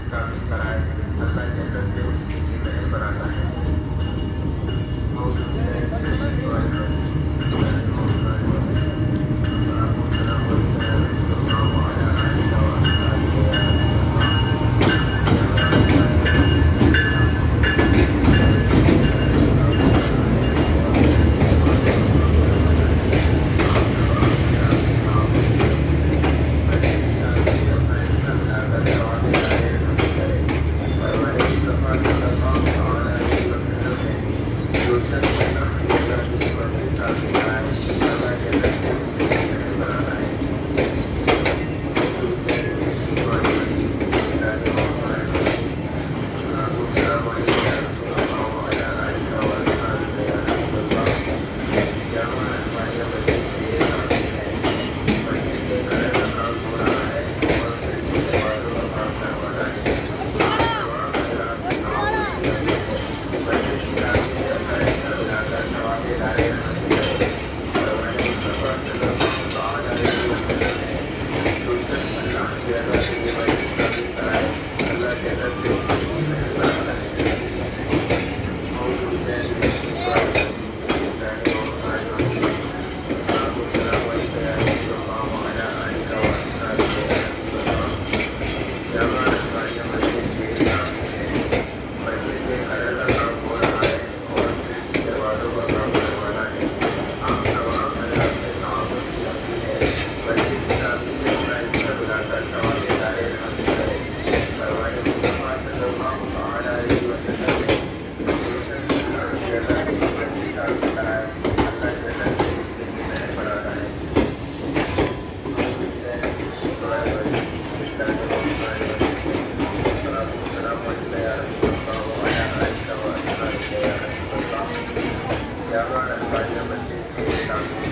स्थापित कराए अल्लाह जन्नत में उसके लिए महल बनाता है। Gracias. Gracias.